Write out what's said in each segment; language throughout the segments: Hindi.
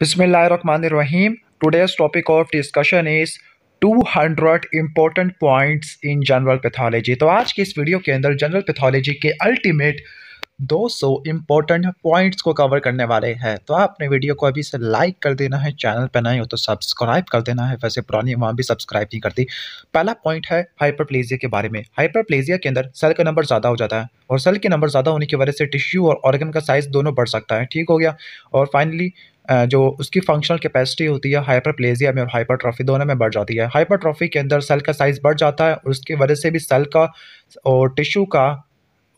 Bismillahirrahmanirrahim. Today's topic of discussion is 200 important points in general pathology. तो आज की इस वीडियो के अंदर जनरल पैथोलॉजी के अल्टीमेट 200 इम्पोर्टेंट पॉइंट्स को कवर करने वाले हैं। तो आपने वीडियो को अभी से लाइक कर देना है चैनल पर नए हो तो सब्सक्राइब कर देना है। वैसे पुरानी वहाँ भी सब्सक्राइब नहीं करती। पहला पॉइंट है हाइपरप्लेजिया के बारे में। हाइपरप्लेजिया के अंदर सेल का नंबर ज़्यादा हो जाता है और सेल के नंबर ज़्यादा होने की वजह से टिश्यू और ऑर्गन का साइज़ दोनों बढ़ सकता है। ठीक हो गया। और फाइनली जो उसकी फंक्शनल कैपेसिटी होती है हाइपर प्लेजिया में और हाइपर ट्रॉफी दोनों में बढ़ जाती है। हाइपर ट्रॉफी के अंदर सेल का साइज़ बढ़ जाता है और उसकी वजह से भी सेल का और टिश्यू का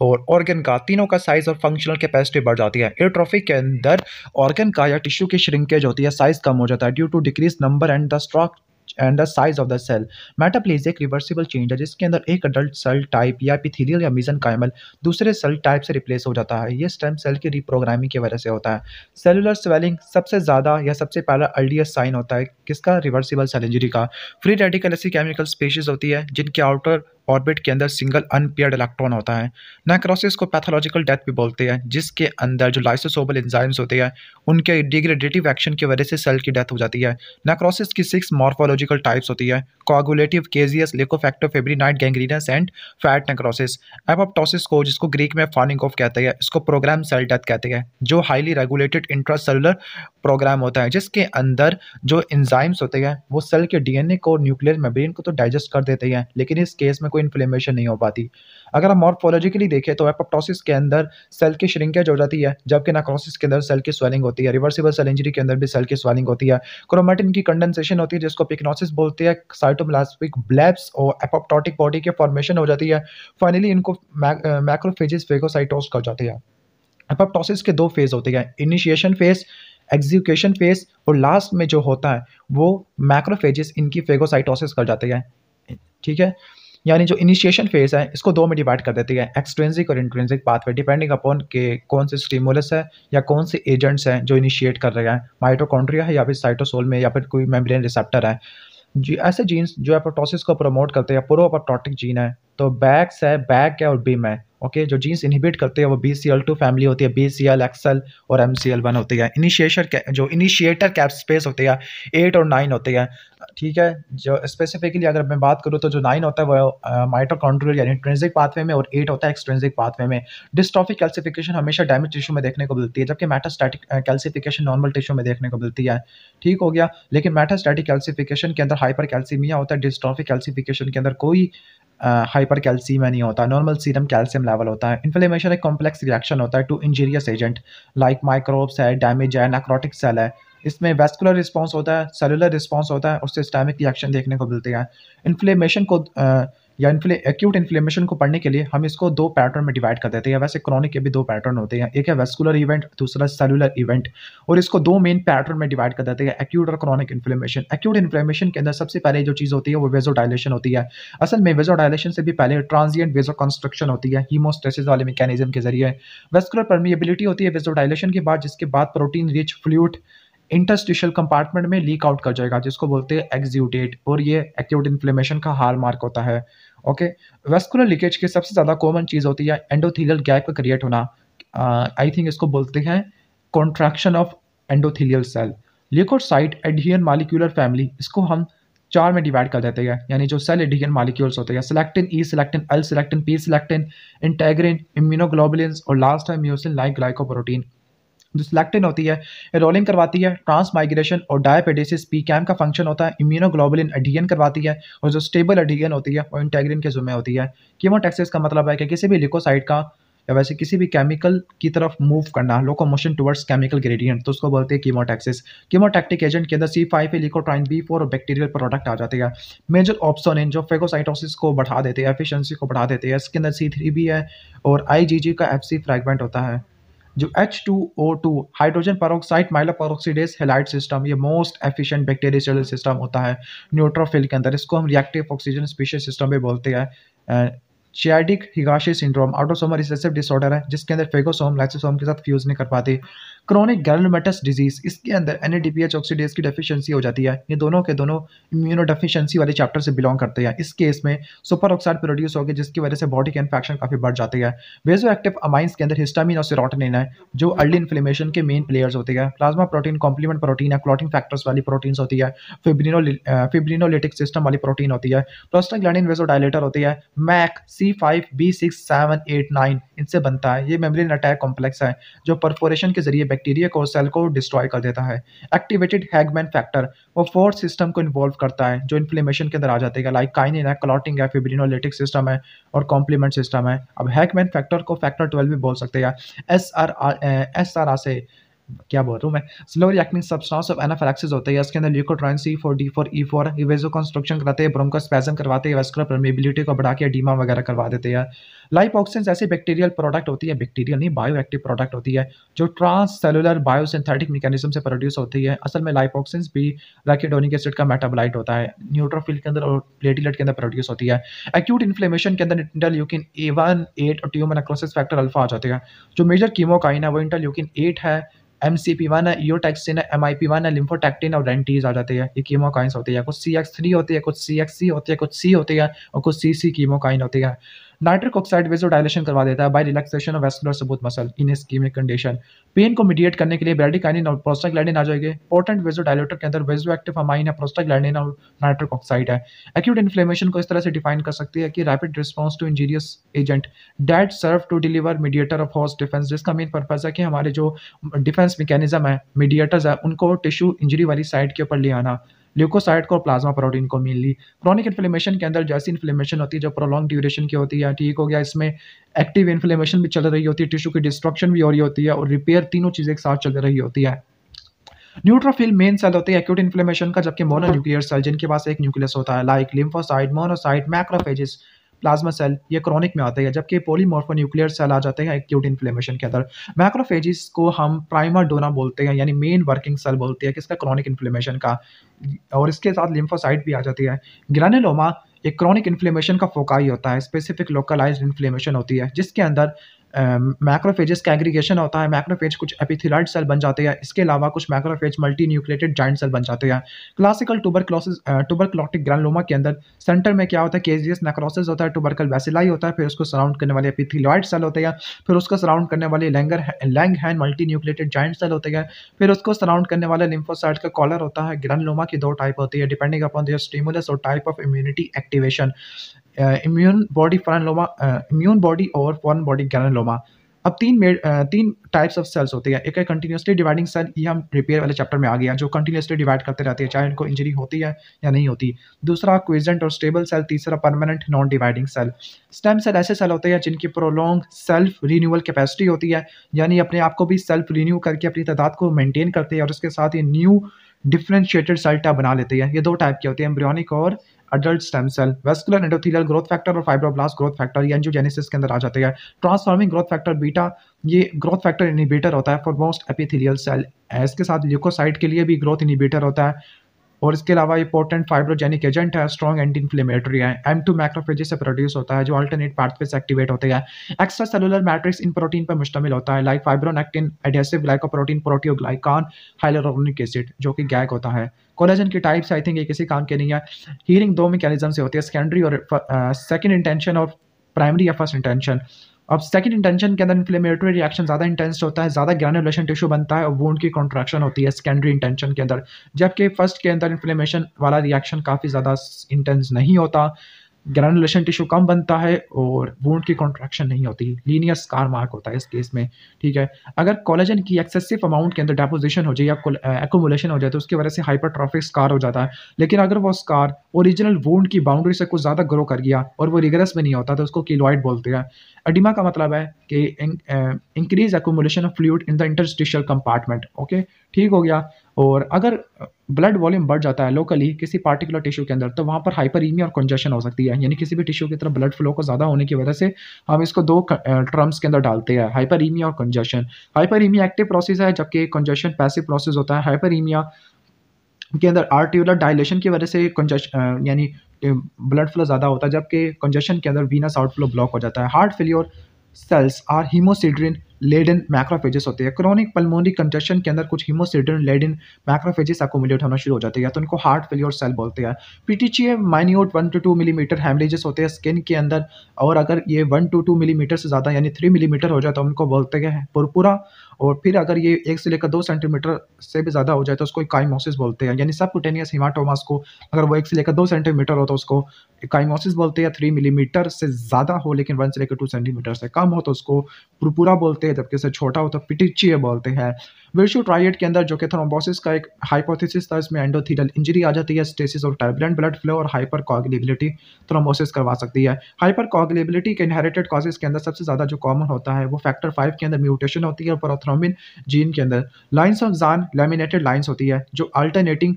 और ऑर्गन का तीनों का साइज़ और फंक्शनल कैपेसिटी बढ़ जाती है। एयरट्रॉफी के अंदर ऑर्गन का या टिश्यू की श्रिंकेज होती है साइज़ कम हो जाता है due to decrease number and the stroke and the size of the cell metaplasia एक रिवर्सिबल चेंज है जिसके अंदर एक अडल्ट सेल टाइप या पिथिलियल या मिजन कायमल दूसरे सेल टाइप से रिप्लेस हो जाता है। ये स्टेम सेल की रिप्रोग्रामिंग की वजह से होता है। सेलुलर स्वेलिंग सबसे ज़्यादा या सबसे पहला अर्लीस्ट साइन होता है, किसका? रिवर्सिबल सेल इंजरी का। फ्री रेडिकल ऐसी केमिकल स्पेशीज होती है, जिनके आउटर ऑर्बिट के अंदर सिंगल अनपेयर्ड इलेक्ट्रॉन होता है। नेक्रोसिस को पैथोलॉजिकल डेथ भी बोलते हैं, जिसके अंदर जो लाइसोसोबल एंजाइम्स होते हैं, उनके डिग्रेडेटिव एक्शन की वजह से सेल की डेथ हो जाती है। नेक्रोसिस की सिक्स मॉर्फोलॉजिकल टाइप्स होती है coagulative caseous liquefactive fibrinoid gangrenous and fat necrosis apoptosis को, जिसको ग्रीक में फानिंग ऑफ़ कहते हैं, इसको प्रोग्राम सेल डेथ कहते हैं, जो हाईली रेगुलेटेड इंट्रासेलुलर प्रोग्राम होता है, जिसके अंदर जो एंजाइम्स होते हैं, वो सेल के डीएनए को न्यूक्लियर मेम्ब्रेन को तो डाइजेस्ट कर देते हैं, लेकिन इस केस में कोई इन्फ्लेमेशन नहीं हो पाती। अगर हम मॉर्फोलॉजिकली देखें तो एपोप्टोसिस के अंदर सेल की श्रिंकेज हो जाती है, जबकि नाक्रोसिस के अंदर सेल की स्वेलिंग होती है रिवर्सिबल सेल इंजरी के अंदर भी सेल की स्वेलिंग होती है। क्रोमेटिन की कंडेंसेशन होती है, जिसको पिकनोसिस बोलते हैं साइटोप्लाज्मिक ब्लैब्स और एपोप्टोटिक बॉडी के फॉर्मेशन हो जाती है। फाइनली इनको मैक्रोफेजिस फेगोसाइटोस कर जाती है। एपोप्टोसिस के दो फ़ेज़ होते हैं इनिशिएशन फ़ेज़ एग्जीक्यूशन फ़ेज़ और लास्ट में जो होता है, वो मैक्रोफेजिस इनकी फेगोसाइटोसिस कर जाते हैं। ठीक है? यानी जो इनिशिएशन फ़ेज़ है, इसको दो में डिवाइड कर देती है। एक्सट्रेंसिक और इंट्रेंसिक पाथवे डिपेंडिंग अपॉन के कौन से स्टिमुलस है या कौन से एजेंट्स हैं जो इनिशिएट कर रहे हैं। माइटोकॉन्ड्रिया है या फिर साइटोसोल में या फिर कोई मेम्ब्रेन रिसेप्टर है। जी, ऐसे जीन्स जो एपोटोसिस को प्रमोट करते हैं प्रो अपोटोटिक जीन है तो बैक्स है बैक है और बीम है। ओके जो जीन्स इनहिबिट करते हैं, वो B C L two family होती है बी सी एल एक्सएल और एम सी एल वन होती है। इनिशिएशन जो इनिशिएटर कैप स्पेस होते हैं एट और नाइन होते हैं। ठीक है? जो स्पेसिफिकली अगर मैं बात करूँ तो जो नाइन होता है, वो माइटोकॉन्ड्रियल यानी इंट्रेंसिक पाथवे में और एट होता है एक्सट्रेंसिक पाथवे में। डिस्ट्रॉफिक कैल्सिफिकेशन हमेशा डैमेज टिश्यू में देखने को मिलती है, जबकि मेटास्टैटिक कैल्सिफिकेशन नॉर्मल टिश्यू में देखने को मिलती है। ठीक हो गया? लेकिन मेटास्टैटिक कैल्सिफिकेशन के अंदर हाइपर कैल्सीमिया होता है डिस्ट्रॉफिक कैल्सिफिकेशन के अंदर कोई हाइपर कैल्सीमिया नहीं होता नॉर्मल सीरम कैल्शियम लेवल होता है। इन्फ्लेमेशन एक कॉम्प्लेक्स रिएक्शन होता है to injurious agent like microbes है डैमेज है नेक्रोटिक सेल है। इसमें वेस्कुलर रिस्पॉन्स होता है सेलुलर रिस्पॉन्स होता है और सिस्टमिक रिएक्शन देखने को मिलते हैं। इन्फ्लेमेशन को या इन्फ्ले एक्यूट इन्फ्लेमेशन को पढ़ने के लिए हम इसको दो पैटर्न में डिवाइड कर देते हैं। वैसे क्रॉनिक के भी दो पैटर्न होते हैं। एक है वेस्कुलर इवेंट दूसरा सेलुलर इवेंट और इसको दो मेन पैटर्न में डिवाइड कर देते हैं एक्यूट और क्रॉनिक इन्फ्लेमेशन एक्यूट इन्फ्लेमेशन के अंदर सबसे पहले जो चीज़ होती है वो वेजो डायलेशन होती है। असल में वेजो डायलेशन से भी पहले ट्रांजियंट वेजो कंस्ट्रक्शन होती है हीमोस्टेसिस वाले मैकेनिज्म के ज़रिए। वेस्कुलर परमिएबिलिटी होती है वेजो डायलेशन के बाद, जिसके बाद protein rich fluid interstitial compartment में लीक आउट कर जाएगा, जिसको बोलते हैं एक्जियूटेट और ये एक्यूट इन्फ्लेमेशन का हाल मार्क होता है। ओके वेस्कुलर लीकेज की सबसे ज़्यादा कॉमन चीज़ होती है एंडोथीलियल गैप का क्रिएट होना आई थिंक इसको बोलते हैं contraction of endothelial cell leukocyte adhesion molecular family इसको हम चार में डिवाइड कर देते हैं। यानी जो सेल एडियन मालिक्यूल्स होते हैं selectin E selectin L selectin P selectin integrin immunoglobulins और लास्ट है म्यूसिन लाइक ग्लाइकोप्रोटीन जो सिलेक्टिन होती है रोलिंग करवाती है ट्रांस माइग्रेशन और डायपेडिसिस पी कैम का फ़ंक्शन होता है इम्यूनोग्लोबुलिन एडियन करवाती है और जो स्टेबल एडियन होती है, वो इंटेग्रिन के जुम्मे होती है। कीमोटेक्सिस का मतलब है कि किसी भी लिकोसाइड का या वैसे किसी भी केमिकल की तरफ़ मूव करना locomotion towards chemical gradient तो उसको बोलते हैं कीमोटैक्सिस कीमोटैक्टिक एजेंट के अंदर C five leukotriene B four और बैक्टीरियल प्रोडक्ट आ जाते हैं। मेजर ऑप्शन जो फेगोसाइटोसिस को बढ़ा देते हैं एफिशिएंसी को बढ़ा देते हैं। इसके अंदर सी थ्री भी है और आई जी जी का एफ़ सी फ्रैगमेंट होता है। जो H two O two hydrogen peroxide myeloperoxidase halide system ये मोस्ट एफिशिएंट बैक्टेरियल सिस्टम होता है न्यूट्रोफिल के अंदर। इसको हम रिएक्टिव ऑक्सीजन स्पीशीज सिस्टम भी बोलते हैं। Chediak Higashi syndrome autosomal recessive disorder है, जिसके अंदर फेगोसोम लाइसोसोम के साथ फ्यूज नहीं कर पाती। क्रोनिक ग्रेनुलोमेटस डिज़ीज़ इसके अंदर एन ऑक्सीडेज की डेफिशिएंसी हो जाती है। ये दोनों के दोनों इम्यूनो डेफिशिएंसी वाले चैप्टर से बिलोंग करते हैं। इस केस में सुपर ऑक्साइड प्रोड्यूस हो होगी, जिसकी वजह से बॉडी के इन्फेक्शन काफ़ी बढ़ जाती है। वेजो एक्टिव अमाइंस के अंदर हिस्टामिन और सिरोटनिन है, जो अर्ली इन्फ्लेमेशन के मेन प्लेयर्स होती है। प्लाज्मा प्रोटीन कॉम्प्लीमेंट प्रोटीन है क्लॉटिंग फैक्टर्स वाली प्रोटीन होती है। फिब्रिनोलिटिक सिस्टम वाली प्रोटीन होती है। प्रोस्टाग्लैंडिन वेजोडाइलेटर होती है। MAC C five B six seven eight nine इनसे बनता है। ये मेम्ब्रेन अटैक कॉम्प्लेक्स है, जो परफोरेशन के ज़रिए बैक्टीरिया को सेल को डिस्ट्रॉय कर देता है। एक्टिवेटेड हैगमैन फैक्टर वो फोर्थ सिस्टम को इन्वॉल्व करता है, जो इन्फ्लेमेशन के अंदर आ जाते हैं। लाइक काइनिन है क्लॉटिंग है फिब्रिनोलिटिक सिस्टम है और कॉम्प्लीमेंट सिस्टम है। अब हैगमैन फैक्टर को फैक्टर ट्वेल्व भी बोल सकते हैं एस आर एस आर से क्या बोल रहा हूँ मैं? रिएक्टिंग सब्सटेंस ऑफ़ एनाफिलैक्सिस होते हैं। इसके अंदर leukotriene C four D four E four vasoconstriction कराते हैं। ब्रोंकोस्पैज्म करवाते हैं। वेस्कुलर परमेबिलिटी को बढ़ा के डीमा वगैरह करवा देते हैं। लाइपोक्सिन ऐसी बैक्टीरियल प्रोडक्ट होती है। बैक्टीरियल नहीं बायो एक्टिव प्रोडक्ट होती है। जो ट्रांस सेलुलर बायोसिंथेटिक मैकेनिज्म से प्रोड्यूस होती है। असल में लाइपोक्सिन भी राइकेडोनिक एसिड का मेटाबोलाइट होता है। न्यूट्रोफिल के अंदर और प्लेटिलेट के अंदर प्रोड्यूस होती है। एक्यूट इन्फ्लेमेशन के अंदर इंटरल्यूकिन ए वन एट और ट्यूमर नेक्रोसिस फैक्टर अल्फ़ा आ जाते हैं। जो मेजर कीमोकाइन है, वो इंटरल्यूकिन एट है। एम सी पी वन है ईओटैक्सिन है एम आई पी वन है लिम्फोटैक्टिन और रेंटीज आ जाते हैं। ये कीमोकाइंस होती है कुछ सी एक्स थ्री होती है कुछ सी एक्स सी होती है कुछ सी होती है, और कुछ सी सी कीमोकाइन होती है। नाइट्रिक ऑक्साइड वेजोडाइलेशन करवा देता है by relaxation of vascular smooth muscle in ischaemic condition pain को मीडिएट करने के लिए ब्रेडिकाइनिन और प्रोस्टाग्लैंडिन आ जाएँगे। पोर्टेंट वेजोडाइलेटर के अंदर वेजो एक्टिव अमाइन है प्रोस्टाग्लैंडिन और नाइट्रिक ऑक्साइड है। एक्यूट इन्फ्लेमेशन को इस तरह से डिफाइन कर सकती है कि rapid response to injurious agent that serve to deliver mediator of host defence जिसका मेन पर्पज है कि हमारे जो डिफेंस मैकेनिज्म है मीडिएटर्स है, उनको टिश्यू इंजरी वाली साइड के ऊपर ले आना। ल्यूकोसाइड को प्लाज्मा प्रोटीन को मेनली क्रॉनिक इन्फ्लेमेशन के अंदर जैसी इन्फ्लेमेशन होती है, जो प्रोलॉन्ग ड्यूरेशन की होती है ठीक हो गया, इसमें एक्टिव इन्फ्लेमेशन भी चल रही होती है टिश्यू की डिस्ट्रक्शन भी हो रही होती है, और रिपेयर तीनों चीज़ें एक साथ चल रही होती है। न्यूट्रोफिल मेन सेल होती है एक्यूट इन्फ्लेमेशन का, जबकि मोनोन्यूक्लियर सेल जिनके पास एक न्यूक्लियस होता है like lymphocyte monocyte macrophages plasma cell, ये क्रॉनिक में आते हैं, जबकि पोलीमोर्फोन्यूक्लियर सेल आ जाते हैं एक्यूट इन्फ्लेमेशन के अंदर। मैक्रोफेजिस को हम प्राइमर डोना बोलते हैं, यानी मेन वर्किंग सेल बोलते हैं किसका क्रॉनिक इन्फ्लेमेशन का। और इसके साथ लिम्फोसाइट भी आ जाती है। ग्रानेलोमा एक क्रॉनिक इन्फ्लेमेशन का फोकाई होता है स्पेसिफिक लोकलाइज्ड इन्फ्लेमेशन होती है, जिसके अंदर मैक्रोफेजेस का एग्रीगेशन होता है। मैक्रोफेज कुछ एपिथिलाइड सेल बन जाते हैं इसके अलावा कुछ macrophage multinucleated giant cell बन जाते हैं। क्लासिकल टूबरक्लोसिस टूबरक्लोटिक ग्रानलोमा के अंदर सेंटर में क्या होता है? केजियस नेक्रोसिस होता है टूबरकल वैसिलाई होता है, फिर उसको सराउंड करने वाले एपिथिलॉइड सेल होते हैं, फिर उसको सराउंड करने वाले लैंगर लैंग हैंड मल्टी न्यूक्लिएटेड जॉइंट सेल होते हैं, फिर उसको सराउंड करने वाले लिम्फोसाइड का कॉलर होता है। ग्रानलोमा की दो टाइप होती है डिपेंडिंग अपॉन दियर स्टिमुलस और type of immunity activation immune body फॉरनलोमा immune body और फॉरन बॉडी ग्रैनुलोमा अब तीन मेड तीन टाइप्स ऑफ़ सेल्स होते हैं। एक है कंटिन्यूसली डिवाइडिंग सेल ये हम रिपेयर वाले चैप्टर में आ गया जो कंटिन्यूसली डिवाइड करते रहते हैं, चाहे उनको इंजरी होती है या नहीं होती। दूसरा क्विजेंट और स्टेबल सेल तीसरा permanent non dividing cell stem cell ऐसे सेल होते हैं जिनकी प्रोलॉन्ग सेल्फ रीन्यूअल कैपेसिटी होती है, यानी अपने आप को भी सेल्फ रीन्यू करके अपनी तादाद को मेनटेन करते हैं और उसके साथ ही न्यू डिफ्रेंशिएटेड सेल्टा बना लेते हैं। ये दो टाइप के होते हैं एम्ब्रियोनिक और adult stem cell vascular endothelial growth factor और फाइब्रोब्लास्ट ग्रोथ फैक्टर ये एंजियोजेनेसिस के अंदर आ जाते हैं। ट्रांसफॉर्मिंग ग्रोथ फैक्टर बीटा ये ग्रोथ फैक्टर इनिबेटर होता है फॉर मोस्ट एपिथेलियल सेल इसके साथ ल्यूकोसाइड के लिए भी ग्रोथ इनिबेटर होता है। और इसके अलावा इंपॉर्टेंट फाइब्रोजेनिक एजेंट है स्ट्रॉन्ग एंटी इन्फ्लेमेटरी है। एम टू मैक्रोफेजेस से प्रोड्यूस होता है, जो अल्टरनेट पार्ट से एक्टिवेट होते हैं। एक्स्ट्रा सेलुलर मैट्रिक्स इन प्रोटीन पर मुश्तमिल होता है like fibronectin adhesive glycoprotein proteoglycan hyaluronic acid जो कि गैग होता है। कोलेजन की टाइप्स आई थिंक ये किसी काम के नहीं है। हीलिंग दो मैकेनिज्म से होती है सेकेंडरी और सेकेंड इंटेंशन और प्राइमरी या फ़र्स्ट इंटेंशन अब सेकंड इंटेंशन के अंदर इन्फ्लेमेटरी रिएक्शन ज़्यादा इंटेंस होता है, ज़्यादा ग्रैनुलेशन टिश्यू बनता है और वोड की कॉन्ट्रैक्शन होती है सेकेंडरी इंटेंशन के अंदर। जबकि फ़र्स्ट के अंदर इन्फ्लेमेशन वाला रिएक्शन काफ़ी ज़्यादा इंटेंस नहीं होता। ग्रैनुलेशन टिश्यू कम बनता है और वूंड की कॉन्ट्रैक्शन नहीं होती। लीनियर स्कार मार्क होता है इस केस में, ठीक है? अगर कॉलेजन की एक्सेसिव अमाउंट के अंदर डेपोजिशन हो जाए या एकोमुलेशन हो जाए तो उसकी वजह से हाइपरट्रॉफिक स्कार हो जाता है। लेकिन अगर वो स्कार ओरिजिनल वूंड की बाउंड्री से कुछ ज़्यादा ग्रो कर गया और वो रिगरस में नहीं होता तो उसको किलोइड बोलते हैं। अडिमा का मतलब है कि increase accumulation of fluid in the interstitial compartment okay ठीक हो गया। और अगर ब्लड वॉल्यूम बढ़ जाता है लोकली किसी पार्टिकुलर टिश्यू के अंदर तो वहाँ पर हाइपरीमिया और कंजेशन हो सकती है। यानी किसी भी टिश्यू की तरफ़ ब्लड फ्लो को ज़्यादा होने की वजह से हम इसको दो टर्म्स के अंदर डालते हैं हाइपरीमिया और कंजेशन हाइपरीमिया एक्टिव प्रोसेस है, जबकि कंजेशन पैसिव प्रोसेस होता है। हाइपरीमिया के अंदर आर्टिकुलर डायलेशन की वजह से कंजेशन यानी ब्लड फ्लो ज़्यादा होता है, जबकि कंजेशन के अंदर वीनस आउटफ्लो ब्लॉक हो जाता है। Heart failure cells are hemosiderin laden macrophages होते हैं। क्रॉनिक पल्मोनरी कंजेशन के अंदर कुछ हीमोसिडन लेडन मैक्रोफेजेस एकोमुलेट होना शुरू हो जाते हैं, या तो उनको हार्ट फेलियर सेल बोलते हैं। Petechiae minute one to two millimetre haemorrhages होते हैं स्किन के अंदर, और अगर ये वन टू टू मिलीमीटर से ज़्यादा, यानी थ्री मिलीमीटर हो जाए तो उनको बोलते हैं पुरपुरा। और फिर अगर ये एक से लेकर दो सेंटीमीटर से भी ज़्यादा हो जाए तो उसको काइमोसिस बोलते हैं, यानी सब कुटेनियस हिमाटोमास को अगर वो एक से लेकर दो सेंटीमीटर हो तो उसको काइमोसिस बोलते हैं थ्री मिलीमीटर से ज़्यादा हो लेकिन वन से लेकर टू सेंटीमीटर से कम हो तो उसको पुरपुरा बोलते हैं, जबकि उससे छोटा हो तो पिटिचिए बोलते हैं। विर्शु ट्राइड के अंदर जो कि थ्रोम्बोसिस का एक हाइपोथेसिस था इसमें एंडोथीडल इंजरी आ जाती है स्टेसिस और टर्बुलेंट ब्लड फ्लो और हाइपर कॉगलेबिलिटी थ्रोम्बोसिस करवा सकती है। हाइपर कॉगलेबिलिटी के इनहेरिटेड कॉजेज के अंदर सबसे ज़्यादा जो कॉमन होता है, वो फैक्टर फाइव के अंदर म्यूटेशन होती है, प्रोथ्रोमिन जीन के अंदर। Lines of Zahn laminated lines होती है, जो अल्टरनेटिंग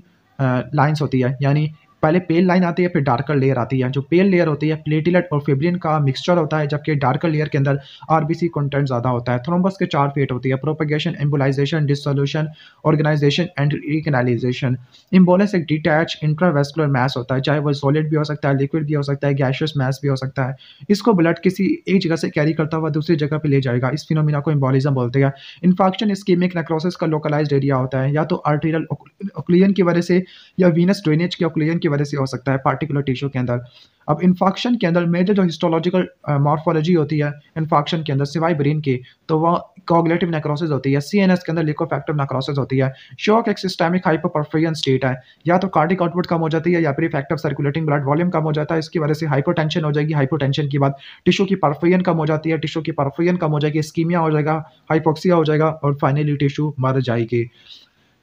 लाइन्स होती है, यानी पहले पेल लाइन आती है, फिर डार्कर लेयर आती है। जो पेल लेयर होती है प्लेटिलेट और फेब्रिन का मिक्सचर होता है, जबकि डार्कर लेयर के अंदर आरबीसी कंटेंट ज़्यादा होता है। थ्रोम्बस के चार फेट होती है propagation embolization dissolution organization and recanalization embolus एक डिटैच इंट्रावेस्कुलर मैस होता है, चाहे वो सॉलिड भी हो सकता है लिक्विड भी हो सकता है गैशियस मैस भी हो सकता है। इसको ब्लड किसी एक जगह से कैरी करता हुआ दूसरी जगह पर ले जाएगा। इस फिनोमिना को इम्बोलिज्म बोलते हैं। इन्फेक्शन स्कीमिक नेक्रोसिस का लोकलाइज एरिया होता है, या तो आर्टीरियल ऑक्लियन की वजह से, या वीनस ड्रेनेज के ऑक्लियन की वजह से हो सकता है पार्टिकुलर टिश्यू के अंदर। अब इन्फॉक्शन के अंदर मेजर जो हिस्टोलॉजिकल मॉर्फोलॉजी होती है इन्फॉक्शन के अंदर सिवाय ब्रेन के तो वह कॉगलेटिव नेक्रोसिस होती है सी के अंदर लिकोफैक्टिव नेक्रोसिस होती है। शॉक एक सिस्टमिक हाइपोपरफियन स्टेट है, या तो कार्डिक आउटपुट कम हो जाती है, या फिर इफ़ेक्टिव सर्कुलेटिंग ब्लड वॉल्यूम कम हो जाता है, इसकी वजह से हाइपोटेंशन हो जाएगी। हाइपोटेंशन के बाद टिश्यू की परफियन कम हो जाती है टिश्यू की परफियन कम हो जाएगी स्कीमिया हो जाएगा हाइपोक्सिया हो जाएगा, और फाइनली टिश्यू मर जाएगी।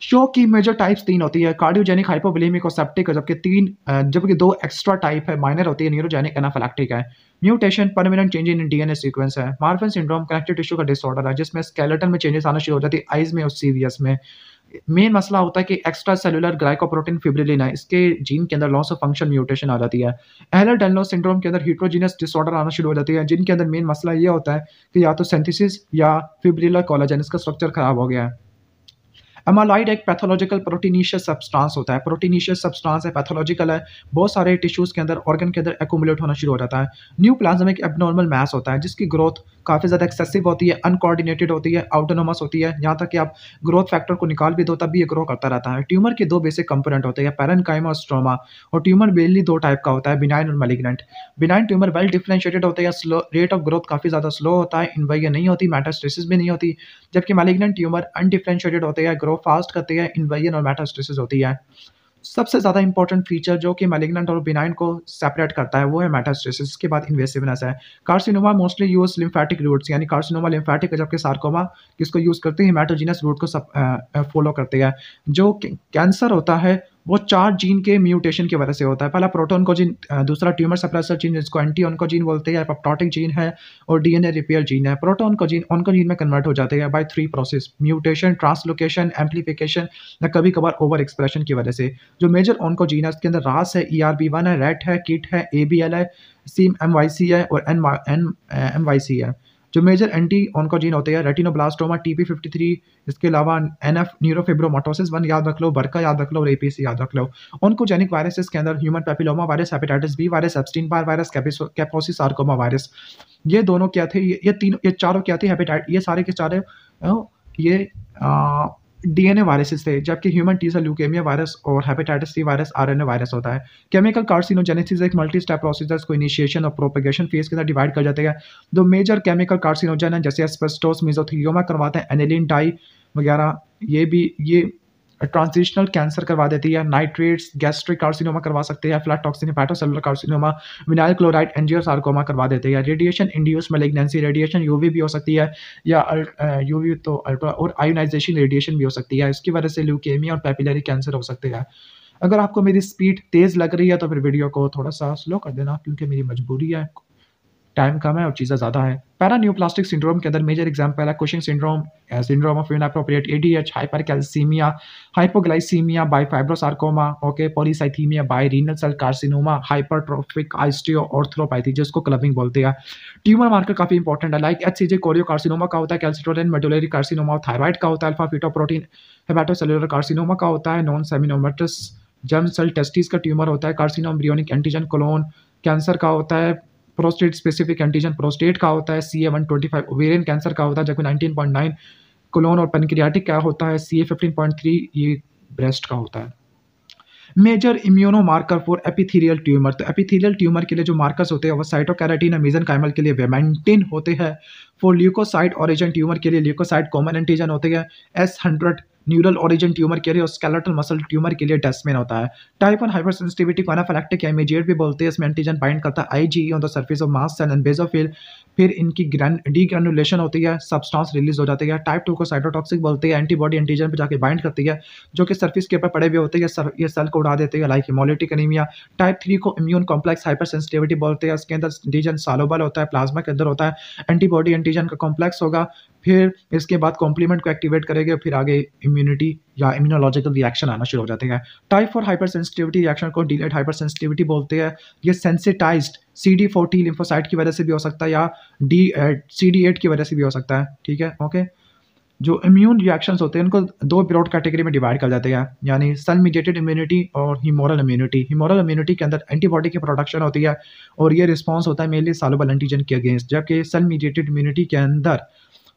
शोक की मेजर टाइप्स तीन होती है कार्डियोजेनिक हाइपोवोलेमिक और सेप्टिक जबकि तीन जबकि दो एक्स्ट्रा टाइप है माइनर होती है न्यूरोजेनिक एनाफिलैक्टिक है। Mutation permanent change in DNA sequence है। मार्फन सिंड्रोम कनेक्टिव टिश्यू का डिसऑर्डर है, जिसमें स्केलेटन में चेंजेस आना शुरू हो जाती है आइज़ में और सीवीएस में। मेन मसला होता है कि एक्स्ट्रा सेलुलर ग्लाइकोप्रोटीन फिब्रिलिन है, इसके जीन के अंदर लॉस ऑफ़ फ़ंक्शन म्यूटेशन आ जाती है। एहलर डेलो सिंड्रोम के अंदर हीट्रोजीनियस डिसऑर्डर आना शुरू हो जाती है, जिनके अंदर मेन मसला ये होता है कि या तो सेंथिसिस या फिब्रिलर कॉलेजन इसका स्ट्रक्चर खराब हो गया है। एमालाइड एक पैथोलॉजिकल प्रोटीनिशियस सब्सटेंस होता है। प्रोटीनिशियस सब्सटेंस है पैथोलॉजिकल है। बहुत सारे टिश्यूज़ के अंदर ऑर्गन के अंदर एकोमुलेट होना शुरू हो जाता है। न्यू प्लाज्मिक एबनॉर्मल मैस होता है, जिसकी ग्रोथ काफ़ी ज़्यादा एक्सेसिव होती है अनकोऑर्डिनेटेड होती है आउटोनोमस होती है। यहाँ तक कि आप ग्रोथ फैक्टर को निकाल भी दो, तब भी ये ग्रो करता रहता है। ट्यूमर के दो बेसिक कंपोनेंट होते हैं पैरनकाइम और स्ट्रोमा और ट्यूमर बेनली दो टाइप का होता है बिनाइन और malignant benign tumour well differentiated होते हैं स्लो रेट ऑफ़ ग्रोथ काफ़ी ज़्यादा स्लो होता है इनवाइया नहीं होती मेटास्टेसिस भी नहीं होती। जबकि मेलिग्नेंट ट्यूमर अनडिफ्रेंशिएटेड होते हैं ग्रो फास्ट करते हैं इन्वाइयन और मेटास्टेसिस होती है। सबसे ज़्यादा इंपॉर्टेंट फीचर जो कि मेलिग्नेंट और बिनाइन को सेपरेट करता है, वो है मेटास्टेसिस के बाद इन्वेसिवनेस है। Carcinoma mostly use lymphatic routes यानी कार्सिनोमा लिम्फेटिक है जबकि सार्कोमा किसको यूज़ करते हैं? मेटोजिनस रूट को सब फॉलो करते हैं। जो कैंसर होता है वो चार जीन के म्यूटेशन की वजह से होता है। पहला प्रोटोन को जीन दूसरा ट्यूमर सप्रेसर जीन जिसको एंटी ऑनको जीन बोलते हैं पप्टोटिक जीन है, और डीएनए रिपेयर जीन है। Protooncogene onco gene में कन्वर्ट हो जाते हैं by three process mutation translocation amplification या कभी कभार ओवर एक्सप्रेशन की वजह से। जो मेजर ऑनको जीन है, उसके अंदर रास है ई आर बी वन है रेट है किट है ए बी एल है सी एम वाई सी है, और N N M Y C है। जो मेजर एंटी ऑनकोजीन होते हैं रेटिनोब्लास्टोमा टीपी फिफ्टी थ्री इसके अलावा एन एफ़ न्यूरोफिब्रोमोटोसिस वन याद रख लो बर्का याद रख लो और एपीसी याद रख लो। ऑनकोजेनिक वायरसेस के अंदर human papilloma virus hepatitis B virus Epstein Barr virus Kaposi's sarcoma virus ये दोनों क्या थे? ये तीनों ये चारों क्या थे? हेपेटाइट ये सारे के सारे ये आ, डीएनए वायरसेस थे, जबकि human T cell leukaemia virus और hepatitis C virus RNA virus होता है। केमिकल कार्सिनोजेनेसिस एक मल्टी स्टेप प्रोसेस को इनिशिएशन और प्रोपेगेशन फ़ेज़ के साथ डिवाइड कर जाते हैं। दो मेजर केमिकल कार्सिनोजेन है, जैसे एस्पेस्टोस मिजोथिलियोमा करवाते हैं एनिलिन डाई वगैरह, ये भी, ये ट्रांजिशनल कैंसर करवा देती है नाइट्रेट्स गैस्ट्रिक कार्सिनोमा करवा सकते हैं aflatoxin hepatocellular carcinoma vinyl chloride angiosarcoma करवा देते हैं radiation induce malignancy radiation UV भी हो सकती है, या यूवी तो अल्ट्रा और आयोनाइजेशन रेडिएशन भी हो सकती है, इसकी वजह से ल्यूकेमिया और पेपिलरी कैंसर हो सकते हैं। अगर आपको मेरी स्पीड तेज़ लग रही है तो फिर वीडियो को थोड़ा सा स्लो कर देना, क्योंकि मेरी मजबूरी है टाइम कम है और चीज़ें ज़्यादा है। पैरान्यूप्लास्टिक सिंड्रोम के अंदर मेजर एग्ज़ाम्पल है Cushing syndrome syndrome of inappropriate ADH hypercalcaemia hypoglycaemia by fibrosarcoma okay polycythaemia by renal cell carcinoma hypertrophic osteoarthropathy जिसको क्लबिंग बोलते हैं। ट्यूमर मार्कर काफ़ी इंपॉर्टेंट है। Like H C G choriocarcinoma का होता है कैल्सिट्रोलिन मेडुलरी कार्सिनोमा थायराइड का होता है अल्फ़ा फिटोप्रोटीन हेमाटोसेलुलर कार्सिनोमा का होता है non seminomatous germ cell testis का ट्यूमर होता है कार्सिनोम ब्रियोनिक एंटीजन कोलोन कैंसर का होता है प्रोस्टेट स्पेसिफिक एंटीजन प्रोस्टेट का होता है C A one twenty five ovarian cancer का होता है, जबकि नाइनटीन पॉइंट नाइन कोलोन और पेनक्रियाटिक का होता है C A fifteen point three ये ब्रेस्ट का होता है। Major immuno marker for epithelial tumour तो एपिथीरियल ट्यूमर के लिए जो मार्कर्स होते हैं, वो साइटोकैराटीन मेजन काइमल के लिए वेमेंटिन होते हैं। फॉर ल्यूकोसाइट ऑरिजन ट्यूमर के लिए ल्यूकोसाइट कॉमन एंटीजन होते हैं S hundred neural origin tumour के लिए और स्केलेटल मसल ट्यूमर के लिए डेस्मेन होता है। टाइप वन हाइपर सेंसिटिविटी को एनाफिलेक्टिक या इमीडिएट भी बोलते हैं। इसमें एंटीजन बाइंड करता है। Ig on the surface of mast cell and basophil फिर इनकी डी ग्रेनुलेशन होती है। सब्सटेंस रिलीज़ हो जाती है। टाइप टू को साइटोटॉक्सिक बोलते हैं। एंटीबॉडी एंटीजन पर जाकर बाइंड करती है, जो कि सर्फिस के ऊपर पड़े हुए होते हैं। ये सेल को उड़ा देते हैं like haemolytic anaemia type three को इम्यून कॉम्प्लेक्स हाइपर सेंसिटिविटी बोलते हैं। इसके अंदर एंटीजन सालोबल होता है प्लाज्मा के अंदर होता है। एंटीबॉडी एंटीजन का कॉम्प्लेक्स होगा। फिर इसके बाद कॉम्प्लीमेंट को एक्टिवेट करेंगे, फिर आगे इम्यूनिटी या इम्यूनोलॉजिकल रिएक्शन आना शुरू हो जाते हैं। Type four hyper sensitivity reaction को डिलेट हाइपर सेंसिटिविटी बोलते हैं। ये sensitize C D forty lymphocyte की वजह से भी हो सकता है या डी सी डी एट की वजह से भी हो सकता है, ठीक है? ओके जो इम्यून रिएक्शंस होते हैं उनको दो ब्रॉड कैटेगरी में डिवाइड कर जाते हैं, यानी सेल मीडिएटेड इम्यूनिटी और हिमोरल इम्यूनिटी हिमोरल इम्यूनिटी के अंदर एंटीबॉडी की प्रोडक्शन होती है और ये रिस्पॉन्स होता है मेनली सालोबल एंटीजन के अगेंस्ट जबकि सेल मीडिएटेड इम्यूनिटी के अंदर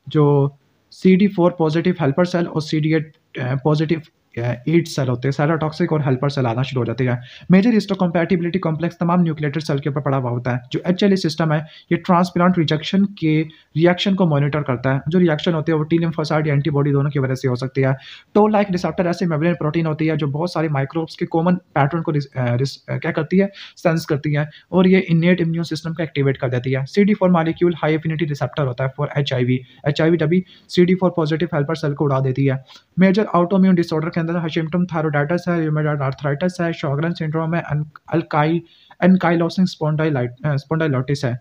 जो C D four positive helper cell और C D eight positive T cell होते हैं साइटोटॉक्सिक और हेल्पर सेल आना शुरू हो जाते हैं। मेजर हिस्टोकम्पैटिबिलिटी कॉम्प्लेक्स तमाम न्यूक्लिएटेड सेल के ऊपर पड़ा हुआ होता है, जो एच सिस्टम है, ये ट्रांसप्लांट रिजेक्शन के रिएक्शन को मॉनिटर करता है। जो रिएक्शन होती है, वो टी लिम्फोसाइड या एंटीबॉडी दोनों की वजह से हो सकती है। टो लाइक रिसेप्टर ऐसे मेम्ब्रेन प्रोटीन होती है, जो बहुत सारे माइक्रोब्स के कॉमन पैटर्न को क्या करती है? सेंस करती है और ये इनेट इम्यून सिस्टम को एक्टिवेट कर देती है। C D four molecule high affinity receptor होता है for H I V H I V डबी C D four positive helper cell को उड़ा देती है। मेजर आउटोम्यून डिसऑर्डर के अंदर हशिमटम थायरोडाइटिस है यूमेडाइड आर्थराइटिस है शॉगरन सिंड्रोम है अल्काई एनकाइलोसिंग स्पॉन्डाइलाइट स्पॉन्डाइलोटिस है।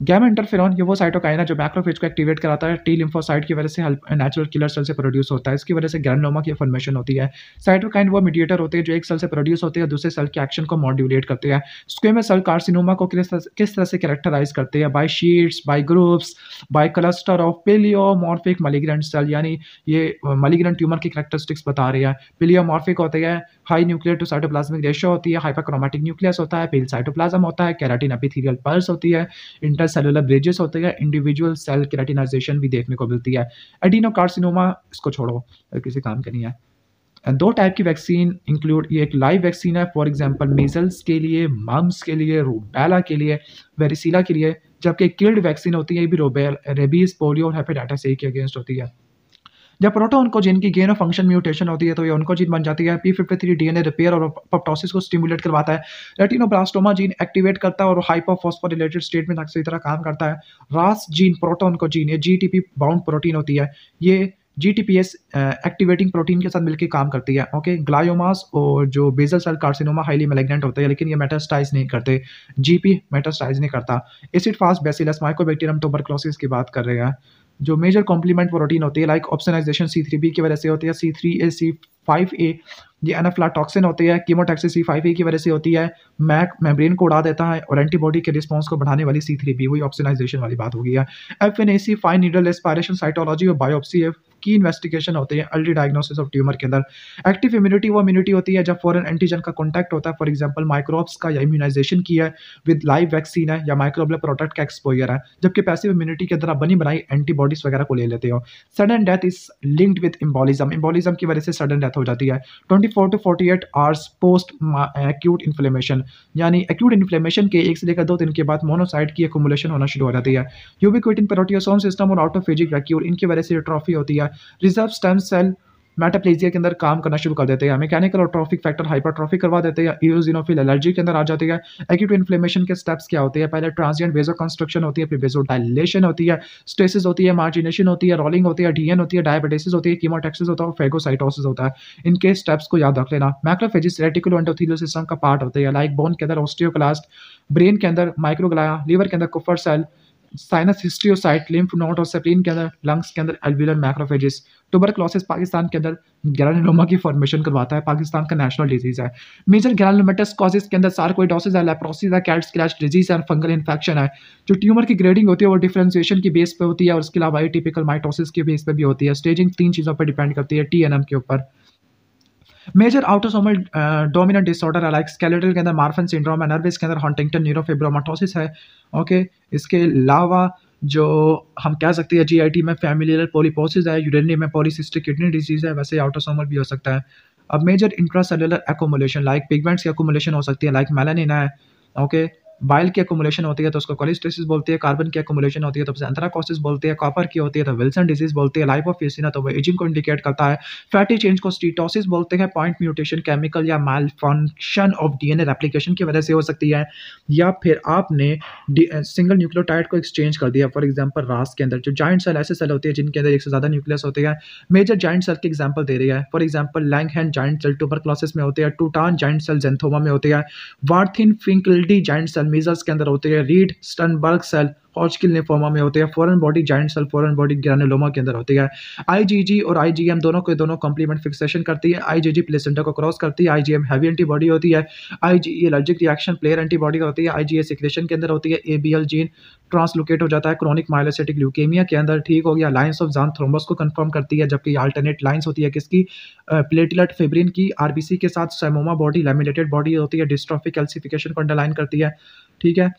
गैमा इंटरफेरॉन ये वो साइटोकाइन है जो मैक्रोफेज को एक्टिवेट कराता है टी लिम्फोसाइट की वजह से नेचुरल किलर सेल से प्रोड्यूस होता है। इसकी वजह से ग्रैनुलोमा की फॉर्मेशन होती है। साइटोकाइन वो मीडिएटर होते हैं जो एक सेल से प्रोड्यूस होते हैं दूसरे सेल के एक्शन को मॉड्यूलेट करते हैं। स्क्वेमस सेल कार्सिनोमा को किस तरह से कैरेक्टराइज करते हैं? By sheets by groups by cluster of pleomorphic malignant cell यानी ये मलिग्रेंट ट्यूमर की करेक्टरिस्टिक्स बता रहे हैं। पेलियोमॉर्फिक होते हैं high nuclear to cytoplasmic ratio होती है हाइपरक्रोमेटिक न्यूक्लियस होता है पेल साइटोप्लाज्म होता है कैराटिन एपिथेलियल पल्स होती है इंटर सेलुलर ब्रिजेस होते हैं इंडिविजुअल सेल केराटिनाइजेशन भी देखने को मिलती है। एडिनोकार्सिनोमा इसको छोड़ो किसी काम के नहीं है। दो टाइप की वैक्सीन इंक्लूड ये एक लाइव वैक्सीन है फॉर एग्जांपल मीजल्स के लिए मम्स के लिए रूबेला के लिए वेरिसीला के लिए, जबकि किल्ड वैक्सीन होती है, ये भी रोबेल रेबीज पोलियो और हेपेटाइटिस ए के अगेंस्ट होती है। जब प्रोटोन को जिनकी गेन ऑफ़ फ़ंक्शन म्यूटेशन होती है तो ये उनको जीन बन जाती है। P fifty three D repair और पप्टोसिस को स्टिमुलेट करवाता है। रेटिनोब्लास्टोमा जीन एक्टिवेट करता है और हाइपोफॉस्फोरिलेटेड स्टेट में सही तरह काम करता है। रास जीन प्रोटोन को जीन ये जी बाउंड प्रोटीन होती है। ये G T P S activating protein के साथ मिलकर काम करती है। ओके ग्लायोमास और जो basal cell carcinoma highly malignant होते हैं, लेकिन ये मेटास्टाइज नहीं करते। जीपी मेटास्टाइज नहीं करता। Acid fast bacillus mycobacterium tuberculosis की बात कर रहे हैं। जो मेजर कॉम्प्लीमेंट प्रोटीन होती है like opsonization C three B की वजह से होती है सी थ्री ए सी फाइव ए ये एनाफ्लाटॉक्सिन होती है कीमोटैक्सिस सी फाइव ए की वजह से होती है मैक मेम्ब्रेन को उड़ा देता है और एंटीबॉडी के रिस्पॉन्स को बढ़ाने वाली सी थ्री बी वही ऑप्शनाइजेशन वाली बात हो गई है। F N A C fine needle aspiration cytology और बायोप्सी एफ़ की इन्वेस्टिगेशन होती है अर्ली डायग्नोसिस ऑफ़ ट्यूमर के अंदर। एक्टिव इम्यूनिटी वो इम्यूनिटी होती है, जब फॉरन एंटीजन का कॉन्टैक्ट होता है फॉर एग्ज़ाम्पल माइक्रोब्स का या इम्यूनाइजेशन किया है विद लाइव वैक्सीन है, या माइक्रोबल प्रोडक्ट का एक्सपोजर है, जबकि पैसिव इम्यूनिटी के अंदर आप बनी बनाई एंटीबॉडीज वगैरह को ले लेते हो। Sudden death is linked with embolism embolism की वजह से सडन डेथ हो जाती है। Twenty four to forty eight hours post acute inflammation यानी एक्यूट इन्फ्लेमेशन के एक से लेकर दो दिन के बाद मोनोसाइड की एकोमुलेशन होना शुरू हो जाती है। यूबिक्विटिन प्रोटियोसोम सिस्टम और ऑटोफेजिक वैक्यूल इनकी वजह से ट्रॉफी होती है। रिज़र्व स्टेम सेल मेटाप्लेजिया के अंदर काम करना शुरू कर देते हैं। मैकेनिकल और ट्रॉफिक फैक्टर हाइपरट्रॉफिक करवा देते हैं। इरोजिनोफिल एलर्जी के अंदर आ जाती है। एक्यूट इन्फ्लेमेशन के स्टेप्स क्या होते हैं? पहले ट्रांसिएंट बेजो कंस्ट्रक्शन होती है, फिर बेजो डायलेशन होती है स्टेसिस होती है मार्जिनेशन होती है रोलिंग होती है डीएन होती है डायबिटिस होती है कीमोटेक्सिस होता है फेगोसाइटोसिस होता है। इनके स्टेप्स को याद रख लेना। मैक्रोफेजिस रेटिकुलो एंडोथीलियल सिस्टम का पार्ट होते हैं। लाइक बोन के अंदर ऑस्टियोक्लास्ट ब्रेन के अंदर माइक्रोग्लाया लीवर के अंदर Kupffer cell sinus histiocyte lymph node और सेप्लिन के अंदर लंग्स के अंदर एल्विलर मैक्रोफेजिस ट्यूबरक्लोसिस पाकिस्तान के अंदर ग्रानुलोमा की फॉर्मेशन करवाता है, पाकिस्तान का नेशनल डिज़ीज़ है। मेजर ग्रानुलोमेटस कॉजेज के अंदर सार्कोइडोसिस है लेप्रोसिस है कैट स्क्रैच डिज़ीज़ है फंगल इन्फेक्शन है। जो ट्यूमर की ग्रेडिंग होती है, वो डिफ्रेंसिएशन की बेस पे होती है, और उसके अलावा टिपिकल माइटोसिस के बेस पे भी होती है। स्टेजिंग तीन चीज़ों पर डिपेंड करती है टी के ऊपर। मेजर आउटोसोमल डोमिनेंट डिसऑर्डर है लाइक स्केलेटल के अंदर मार्फन सिंड्रोम है नर्विस के अंदर हॉन्टिंगटन न्यूरोफिब्रोमाटोसिस है ओके इसके अलावा जो हम कह सकते हैं जीआईटी में फैमिलियल पोलिपोसिस है यूरेनियम में पॉलीसिस्टिक किडनी डिज़ीज़ है, वैसे आउटोसोमल भी हो सकता है। अब major intracellular accumulation like pigments की एकोमोलेशन हो सकती है लाइक मेलानिन है ओके बाइल की एकोमुलेशन होती है तो उसको कोलिस्टेसिस बोलते हैं कार्बन की एकोमुलेशन होती है तो उसे एंथ्राकोसिस बोलते हैं कॉपर की होती है तो विल्सन डिज़ीज़ बोलते हैं लाइपोफिसिना तो वो एजिंग को इंडिकेट करता है। फैटी चेंज को स्टीटोसिस बोलते हैं पॉइंट म्यूटेशन केमिकल या malfunction of DNA replication की वजह से हो सकती है। या फिर आपने सिंगल न्यूक्लियोटाइड को एक्सचेंज कर दिया फॉर एग्ज़ाम्पल रास के अंदर, जो जॉइंट सेल ऐसे सेल होते हैं, जिनके अंदर एक से ज़्यादा न्यूक्लियस होते हैं। मेजर जॉइंट सेल की एग्ज़ाम्पल दे रही है। फॉर एग्ज़ाम्पल लैंग हैंड जॉइंट सेल क्लासेस में होते हैं टूटान जॉइंट सेल जेंथोमा में होते हैं। Warthin Finkeldey giant cell measles के अंदर होते हैं रीड स्टनबर्ग सेल हॉचकिल नेफोमा में होते हैं। Foreign body giant cell foreign body granuloma के अंदर होती है। आईजीजी और आईजीएम दोनों के दोनों कॉम्प्लीमेंट फिक्सेशन करती है। आईजीजी प्लेसेंटा को क्रॉस करती है। आईजीएम हैवी एंटीबॉडी होती है। IgE allergic reaction player antibody होती है। आईजीए सिक्रेशन के अंदर होती है। एबीएल जीन ट्रांसलोकेट हो जाता है। क्रॉनिक माइलोसिटिक ल्यूकेमिया के अंदर ठीक हो गया। लाइन्स ऑफ़ जान थ्रोम्बस को कंफर्म करती है, जबकि अल्टरनेट लाइन्स होती है किसकी? प्लेटिलेट फेब्रिन की। आरबीसी के साथ सेमोमा बॉडी लेमिनेटेड बॉडी होती है। डिस्ट्रॉफिक कैल्सिफिकेशन को अंडरलाइन करती है। ठीक है?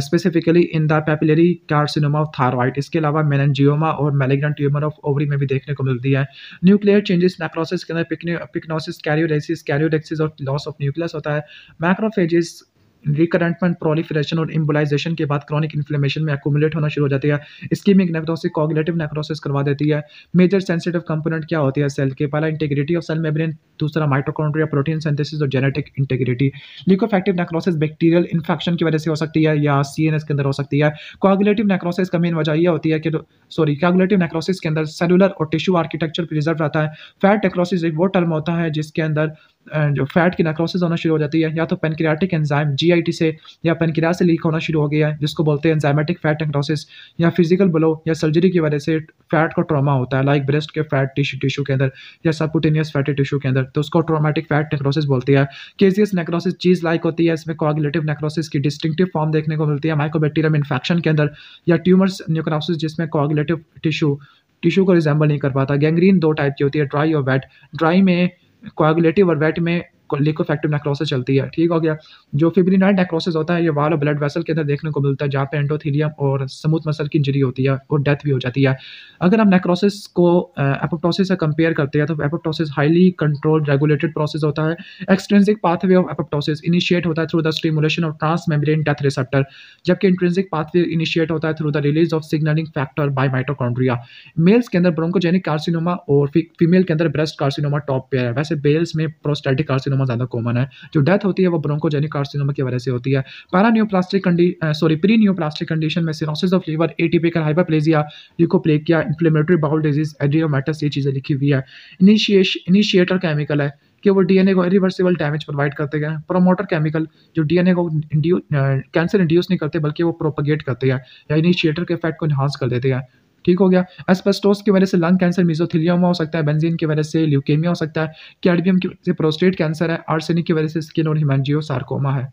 Specifically in the papillary carcinoma of thyroid इसके अलावा मेनजियोमा और मेलेग्रेंट ट्यूमर ऑफ़ ओवरी में भी देखने को मिलती है। न्यूक्लियर चेंजेस नेक्रोसिस के अंदर पिकनोसिस कैरियोडेसिस कैरियोडेक्सिस और लॉस ऑफ़ न्यूक्लियस होता है। मैक्रोफेजिस रिकरेंटमेंट प्रोलिफरेशन और इम्बोलाइजेशन के बाद क्रॉनिक इन्फ्लेमेशन में एकुमुलेट होना शुरू हो जाती है। स्कीमिक नेक्रोसिस कॉगुलेटिव नेक्रोसिस करवा देती है। मेजर सेंसिटिव कंपोनेंट क्या होती है? सेल के पहला इंटीग्रिटी ऑफ़ सेल मेम्ब्रेन दूसरा माइटोकॉन्ड्रिया प्रोटीन सिंथेसिस और genetic integrity liquefactive necrosis bacterial infection की वजह से हो सकती है या सीएनएस के अंदर हो सकती है। कोगुलेटिव नेक्रोसिस का मेन वजह यह होती है कि सॉरी कोगुलेटिव नेक्रोसिस के अंदर सेलुलर और टिश्यू आर्किटेक्चर प्रिजर्व रहता है। फैट नेक्रोसिस एक वो टर्म होता है जिसके अंदर जो फैट की नेक्रोसिस होना शुरू हो जाती है, या तो पेनक्रियाटिक एंजाइम जीआईटी से, या पेनक्रिया से लीक होना शुरू हो गया है, जिसको बोलते हैं एंजाइमेटिक फैट नेक्रोसिस या फ़िज़िकल ब्लो या सर्जरी की वजह से फैट का ट्रॉमा होता है लाइक ब्रेस्ट के फैट टिश्यू टिश्यू के अंदर, या सबकुटेनियस फैटी टिश्यू के अंदर। तो उसको ट्रोमेटिक फैट नेक्रोसिस बोलती है। केजियस नेक्रोसिस चीज़ लाइक होती है, इसमें कोगुलेटिव नेक्रोसिस की डिस्टिंक्टिव फॉर्म देखने को मिलती है माइकोबैक्टीरियम इन्फेक्शन के अंदर, या ट्यूमर्स न्यूक्रोसिस जिसमें कोगुलेटिव टिश्यू टिश्यू को रिजेंबल नहीं कर पाता। गैंग्रीन दो टाइप की होती है ड्राई और वेट ड्राई में कोगुलेटिव और वेट में लिकोफेक्टिव नेक्रोसिस चलती है। ठीक हो गया। जो फिब्रिनाइड नेक्रोसिस होता है, ये वाल और ब्लड वेसल के अंदर देखने को मिलता है, जहाँ पे एंडोथीलियम और समूथ मसल की इंजरी होती है और डेथ भी हो जाती है। अगर हम नेक्रोसिस को एपोप्टोसिस से कंपेयर करते हैं तो apoptosis highly control regulated process होता है। Extrinsic pathway of apoptosis initiate होता है through the stimulation of transmembrane death receptor जबकि इंट्रेंसिक पाथवे इनिशिएट होता है through the release of signalling factor by mitochondria males के अंदर ब्रोंकोजेनिक कार्सिनोमा और फीमेल के अंदर ब्रेस्ट कार्सिनोमा टॉप पे है। वैसे बेल्स में प्रोस्टेटिक कार्सिनोमा ज़्यादा कॉमन है। जो डेथ होती है, वो ब्रोंकोजेनिक कार्सिनोमा की वजह से होती है। Paraneoplastic condi sorry preneoplastic condition में cirrhosis of liver atypical hyperplasia leukoplakia inflammatory bowel disease adenomatous ये चीज़ें लिखी हुई है। इनिशिएटर केमिकल है कि वो डीएनए को इरिवर्सिबल डैमेज प्रोवाइड करते हैं। प्रोमोटर केमिकल जो डीएनए को इंड्यू कैंसर इंड्यूस नहीं करते, बल्कि वो प्रोपगेट करते हैं या इनिशिएटर के इफ़ेक्ट को इन्हांस कर देते हैं। ठीक हो गया। एस्पेस्टोस की वजह से लंग कैंसर मिजोथिलियमा हो सकता है बेंजीन की वजह से ल्यूकेमिया हो सकता है कैडमियम की वजह से प्रोस्टेट कैंसर है आर्सेनिक की वजह से स्किन और हिमेंजियो सार्कोमा है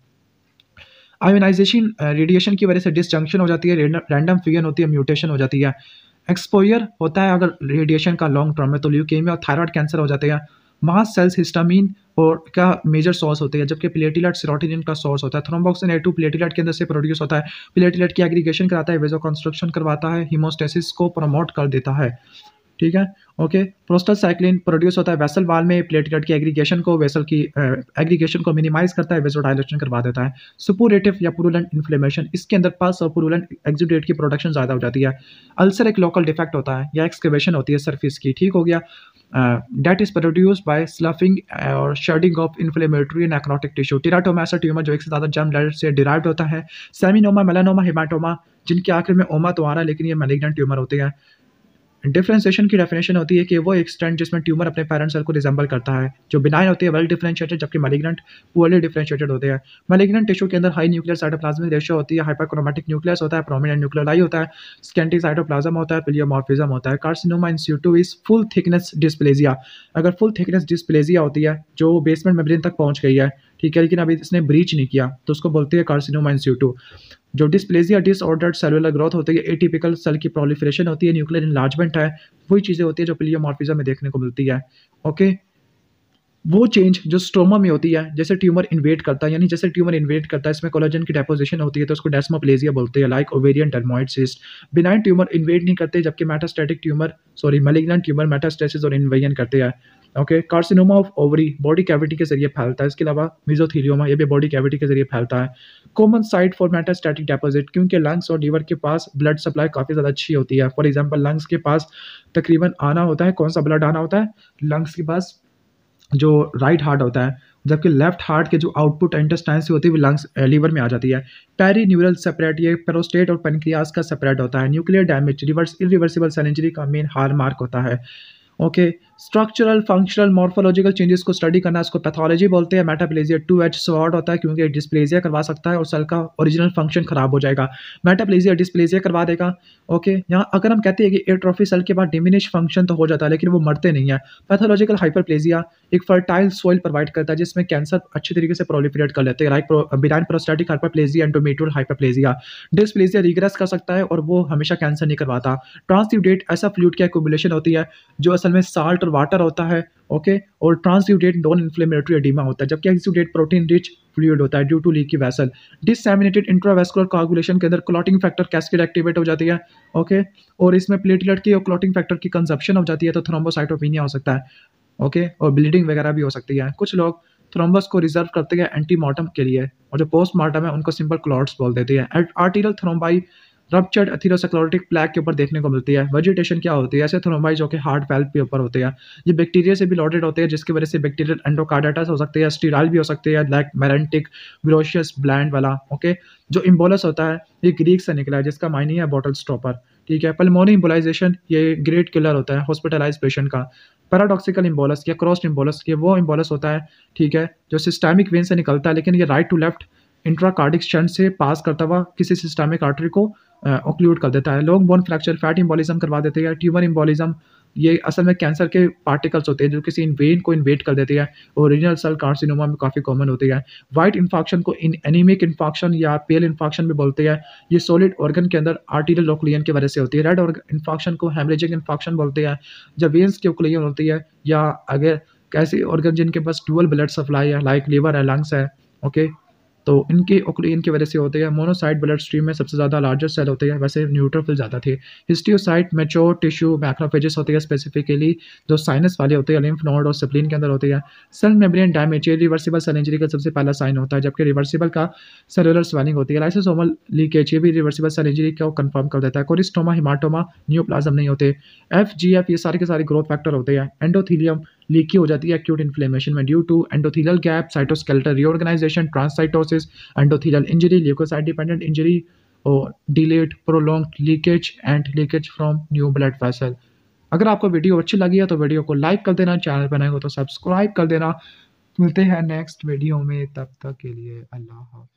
आयोनाइजेशन रेडिएशन की वजह से डिसजंक्शन हो जाती है रैंडम फ्यूजन होती है म्यूटेशन हो जाती है। एक्सपोयर होता है अगर रेडिएशन का लॉन्ग टर्म में तो ल्यूकेमिया और थायराइड कैंसर हो जाते हैं। मास सेल्स हिस्टामीन और का मेजर सोर्स होते हैं, जबकि प्लेटिलेट सिरोटिनिन का सोर्स होता है। थ्रोम्बोक्सिन ए टू प्लेटिलेट के अंदर से प्रोड्यूस होता है। प्लेटिलेट की एग्रीगेशन कराता है वेजो कंस्ट्रक्शन करवाता है हीमोस्टेसिस को प्रमोट कर देता है। ठीक है? ओके प्रोस्टासाइक्लिन प्रोड्यूस होता है वेसल वाल में प्लेटलेट की एग्रीगेशन को वेसल की एग्रीगेशन को मिनिमाइज करता है वेजो डायलेशन करवा देता है। सुपोरेटिव या पुरुलेंट इन्फ्लेमेशन इसके अंदर पल्स और पुरुलेंट एक्जिडेट की प्रोडक्शन ज़्यादा हो जाती है। अल्सर एक लोकल डिफेक्ट होता है या एक्सकवेशन होती है सर्फिस की। ठीक हो गया? That is produce by sloughing और shedding of inflammatory necrotic tissue teratoma ऐसा ट्यूमर जो एक से ज़्यादा जर्म लेयर से डिराइव होता है। सेमिनोमा मेलानोमा हिमाटोमा जिनके आखिर में ओमा तो आ रहा है, लेकिन ये मेलिग्नेंट ट्यूमर होते हैं। डिफ्रेंसिएशन की डेफिनेशन होती है कि वो एक्सटेंट जिसमें ट्यूमर अपने पेरेंट सेल को रिजेंबल करता है, जो बिनाइन होती है वेल डिफ्रेंशिएटेड जबकि मेलिग्नेंट पुअरली डिफ्रेंशिएटेड होते हैं। मेलिग्नेंट टिश्यू के अंदर हाई न्यूक्लियर साइटोप्लाज्मिक रेशियो होती है हाइपरक्रोमेटिक न्यूक्लियस होता है प्रोमिनेंट न्यूक्लियोलाई होता है स्केंटी साइटोप्लाज्म होता है पिलियोमॉर्फिज्म होता है carcinoma in situ is full thickness dysplasia अगर फुल थिकनेस डिस्प्लेजिया होती है, जो बेसमेंट मेम्ब्रेन तक पहुँच गई है ठीक है, लेकिन अभी इसने ब्रीच नहीं किया तो उसको बोलते हैं कार्सिनोमा इन सीटू जो डिस्प्लेजिया डिसऑर्डर्ड सेलुलर ग्रोथ होती है एटिपिकल सेल की प्रोलिफरेशन होती है न्यूक्लियर इन्लार्जमेंट है, वही चीज़ें होती है जो प्लियोमॉर्फिज्म में देखने को मिलती है ओके वो चेंज जो स्ट्रोमा में होती है, जैसे ट्यूमर इन्वेट करता है, यानी जैसे ट्यूमर इन्वेट करता है, इसमें कोलाजन की डेपोजिशन होती है तो उसको डेस्मोप्लेजिया बोलते हैं like ovarian dermoid cyst benign tumour invade नहीं करते, जबकि metastatic tumour sorry malignant tumour metastasis और इन्वेजन करते हैं। Okay carcinoma of ovary body cavity के ज़रिए फैलता है। इसके अलावा मिजोथीलियोमा ये भी बॉडी कैविटी के ज़रिए फैलता है। Common site for metastatic deposit क्योंकि लंग्स और लीवर के पास ब्लड सप्लाई काफ़ी ज़्यादा अच्छी होती है। फॉर एग्जांपल लंग्स के पास तकरीबन आना होता है, कौन सा ब्लड आना होता है? लंग्स के पास जो राइट हार्ट होता है, जबकि लेफ़्ट हार्ट के जो आउटपुट इंटेस्टाइन से होती है, वो लंग्स लीवर में आ जाती है। पेरी न्यूरल सेपरेट ये पेरोस्टेट और पेनक्रियास का सेपरेट होता है। Nuclear damage reverse irreversible cell injury का मेन हार मार्क होता है। Okay structural functional morphological changes को स्टडी करना, इसको पैथोलॉजी बोलते हैं। मेटाप्लेजिया टू एच स्वाड होता है क्योंकि डिस्प्लेजिया करवा सकता है और सेल का ओरिजिनल फ़ंक्शन खराब हो जाएगा। मेटाप्लेजिया डिस्प्लेजिया करवा देगा। ओके यहाँ अगर हम कहते हैं कि एट्रोफी सेल के बाद डिमिनिश फ़ंक्शन तो हो जाता है, लेकिन वो मरते नहीं है। पैथोलॉजिकल हाइपरप्लेजिया एक फर्टाइल सोइल प्रोवाइड करता है, जिसमें कैंसर अच्छे तरीके से प्रोलिफरेट कर लेते हैं। Like benign prostatic hyperplasia endometrial hyperplasia dysplasia regress कर सकता है और वो हमेशा कैंसर नहीं करवाता। ट्रांसड्यूडेट ऐसा फ्लूड की एकोमुलेशन होती है, जो असल में साल्ट और वाटर होता है ओके और ट्रांसड्यूडेट नॉन इन्फ्लेमेटरी एडिमा होता है, जबकि एक्सड्यूडेट प्रोटीन रिच फ्लूड होता है due to leaky vessel disseminated intravascular coagulation के अंदर क्लॉटिंग फैक्टर कैस्केड एक्टिवेट हो जाती है ओके और इसमें प्लेटलेट की और क्लॉटिंग फैक्टर की कंजप्शन हो जाती है तो थ्रोम्बोसाइटोपिनिया हो सकता है ओके और ब्लीडिंग वगैरह भी हो सकती है। कुछ लोग थ्रोम्बस को रिज़र्व करते हैं एंटीमार्टम के लिए, और जो पोस्टमार्टम है, उनको सिंपल क्लॉट्स बोल देते हैं। Arterial thrombi ruptured atherosclerotic plaque के ऊपर देखने को मिलती है। वेजिटेशन क्या होती है? ऐसे थ्रोम्बाई जो कि हार्ट वेल्व के ऊपर होते हैं। ये बैक्टीरिया से भी लॉडेड होते हैं, जिसकी वजह से बैक्टीरियल एंडोकार्डाइटिस हो सकते हैं स्टीराइल भी हो सकते हैं लाइक मेरेंटिक विरोशियस ब्लैंड वाला ओके जो इम्बोलस होता है, ये ग्रीक से निकला है, जिसका मायने है बॉटल स्टॉपर ठीक है? पल्मोनी इम्बोलाइजेशन ये ग्रेट किलर होता है हॉस्पिटलाइज पेशेंट का। पैराडॉक्सिकल इम्बोलस या क्रॉस इम्बोलस ये वो इम्बोलस होता है, ठीक है? जो सिस्टमिक वेन से निकलता है, लेकिन ये right to left intracardiac shunt से पास करता हुआ किसी सिस्टमिक आर्टरी को ऑक्लूड कर देता है। लोग बोन फ्रैक्चर फैट इम्बोलिज्म करवा देते हैं ट्यूमर इम्बोलिज्म ये असल में कैंसर के पार्टिकल्स होते हैं जो किसी वेन को इन्वेट कर देते हैं ओरिजिनल सेल कार्सिनोमा में काफ़ी कॉमन होती है। वाइट इन्फॉक्शन को इन एनीमिक इन्फॉक्शन या पेल इन्फॉक्शन भी बोलते हैं। ये सॉलिड ऑर्गन के अंदर आर्टीरियल ओक्लियन की वजह से होती है। रेड इन्फॉक्शन को हेमरेजिक इन्फॉक्शन बोलते हैं। जब वेन्स की ओक्लियन होती है या अगर कैसे ऑर्गन जिनके पास डुअल ब्लड सप्लाई है लाइक लीवर है लंग्स है ओके तो इनके ओक्लियन की वजह से होते हैं। मोनोसाइट ब्लड स्ट्रीम में सबसे ज़्यादा लार्जर सेल होते हैं। वैसे न्यूट्रोफिल ज़्यादा थे। हिस्टियोसाइट मेचोर टिश्यू मैक्रोफेजेस होते हैं स्पेसिफिकली जो साइनस वाले होते हैं लिम्फ नोड और सप्लिन के अंदर होते हैं। Cell membrane damage reversible cell injury का सबसे पहला साइन होता है, जबकि रिवर्सिबल का सेलुलर स्वेलिंग होती है। लाइसोसोमल लीकेज ये भी रिवर्सिबल सेल इंजरी को कन्फर्म कर देता है। कोरिस्टोमा हिमाटोमा न्यूप्लाज्म नहीं होते। एफ़ जी एफ़ ये सारे के सारे ग्रोथ फैक्टर होते हैं। एंडोथीलियम लीकी हो जाती है एक्यूट इन्फ्लेमेशन में due to endothelial gap cytoskeletal reorganisation transcytosis endothelial injury leukocyte dependent injury और delayed prolonged leakage and leakage from new blood vessel अगर आपको वीडियो अच्छी लगी है तो वीडियो को लाइक कर देना चैनल हो तो सब्सक्राइब कर देना। मिलते हैं नेक्स्ट वीडियो में, तब तक के लिए अल्लाह हाफ़